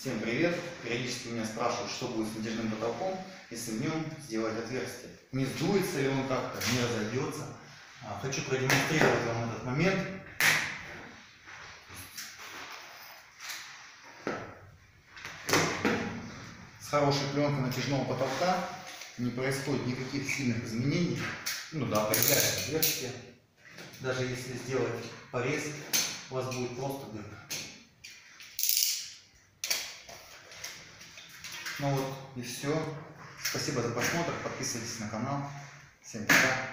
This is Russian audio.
Всем привет! Периодически меня спрашивают, что будет с натяжным потолком, если в нем сделать отверстие. Не сдуется ли он как-то, не разойдется. А, Хочу продемонстрировать вам этот момент. С хорошей пленкой натяжного потолка не происходит никаких сильных изменений. Ну да, появляется отверстие. Даже если сделать порез, у вас будет просто дырка. Ну вот и все. Спасибо за просмотр. Подписывайтесь на канал. Всем пока.